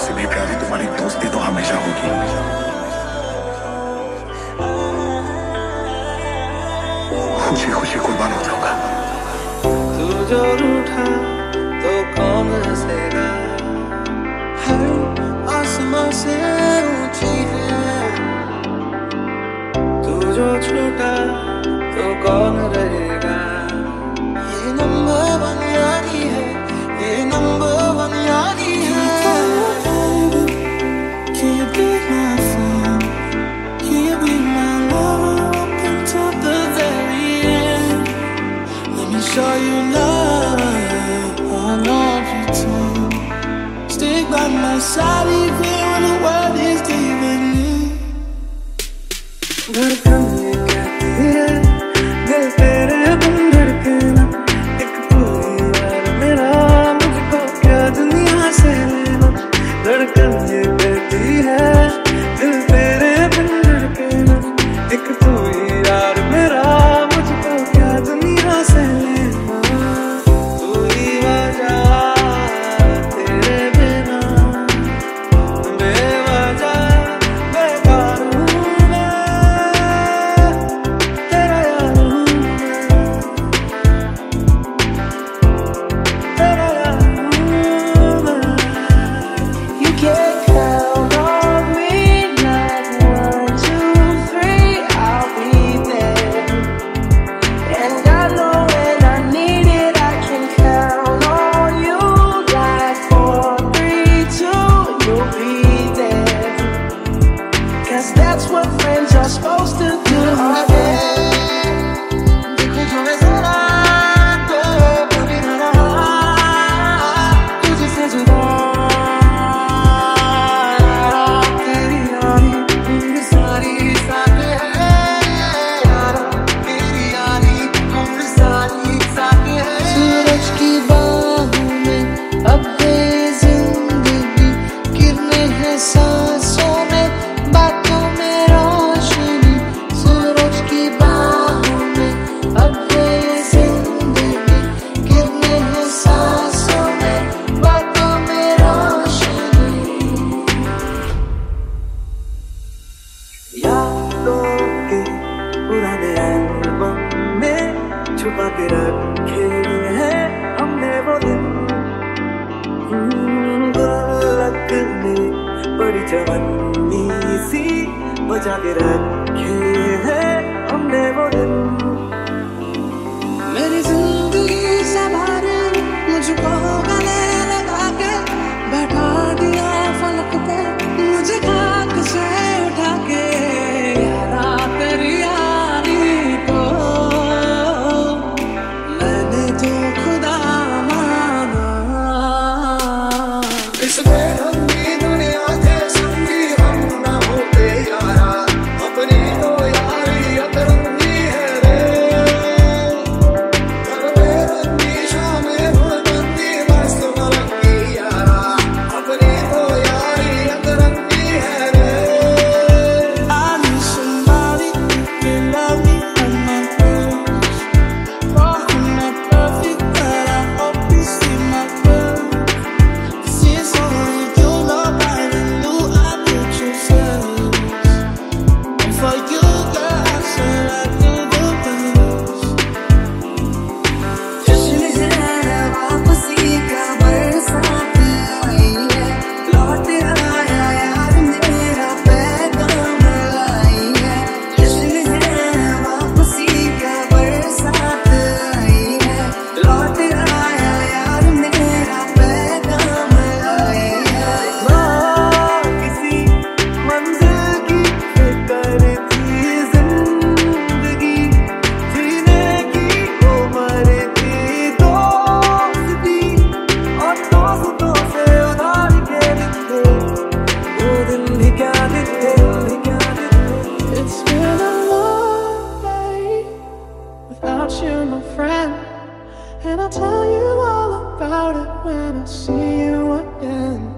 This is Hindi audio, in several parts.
से भी प्यारी तुम्हारी दोस्ती तो हमेशा होगी। खुशी खुशी कुर्बान हो जाऊँगा। तू जो रूठा तो कौन हंसेगा आसमां से ऊँची है। तू जो छोटा तो कौन रहेगा? my side even when the world is leaving me. Gotta come. छुपा के रखे हैं हमने वो दिन। हम्म, गुल्लक ने बड़ी जवानी सी बजा के रखे हैं हमने वो दिन। Tell you all about it when I see you again.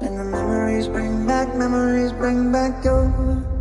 And the memories bring back, memories bring back your.